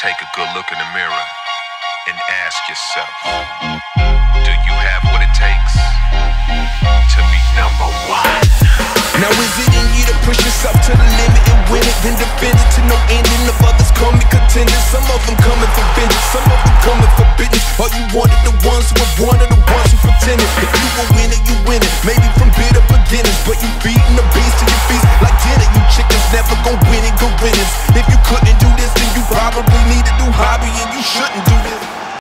Take a good look in the mirror and ask yourself Do you have what it takes to be number one? Now, is it in you to push yourself to the limit and win it? Then defend it to no ending. Of others call me contenders. Some of them coming for vengeance, some of them coming for business. All you wanted the ones who were one of the ones who pretended. If you were winning, you winning. Maybe from bitter beginnings, but you beating the beast to your feast like dinner. You chickens never gonna win it, go winners. If you couldn't do probably need a new hobby